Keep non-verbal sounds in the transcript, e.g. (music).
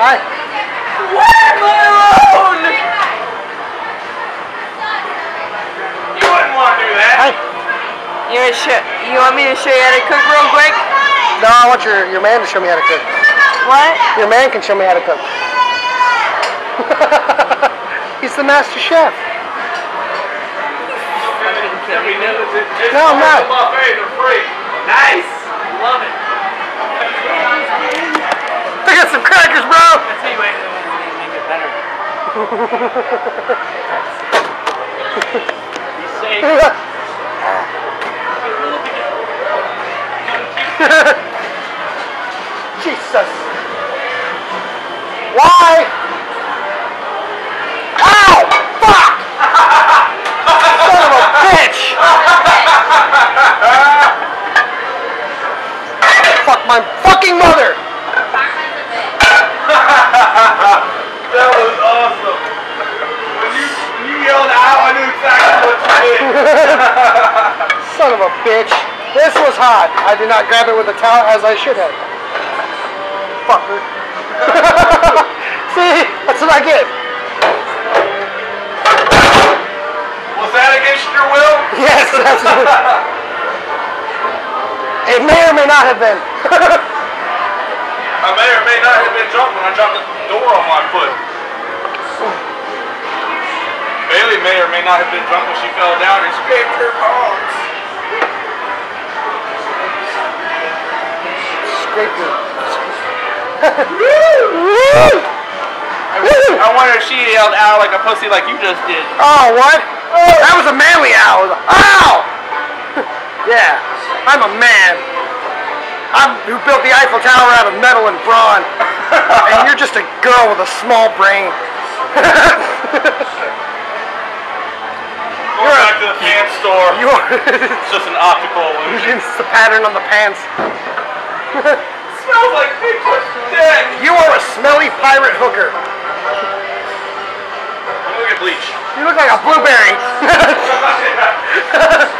Hi. Leave me alone! You wouldn't want to do that. Hi. You want, show, you want me to show you how to cook real quick? No, I want your, your man to show me how to cook. What? Your man can show me how to cook. (laughs) He's the master chef. No, I'm not. Buffet, they're free. Nice. Love it. I got some crackers, bro. I tell you what, make it better. Be safe. (laughs) Jesus. Why? Ow! Fuck! Son of a bitch! Fuck my fucking mother! That was awesome. When you, when you yelled out, I knew exactly what you did. Son of a bitch. This was hot. I did not grab it with a towel as I should have. Fucker. (laughs) See? That's what I get. Was that against your will? Yes, that's what (laughs) It may or may not have been. I may or may not have been drunk when I dropped the door on my foot. Bailey may or may not have been drunk when she fell down and scraped her your. (laughs) I wonder if she yelled out like a pussy like you just did. Oh, what? That was a manly owl. Ow! (laughs) yeah, I'm a man. I'm who built the Eiffel Tower out of metal and brawn. (laughs) and you're just a girl with a small brain. Going back to the pants store. You're It's just an optical illusion. it's the pattern on the pants. (laughs) smells like Bigfoot's dick. You are a smelly pirate hooker. Me look at bleach. You look like a blueberry. (laughs)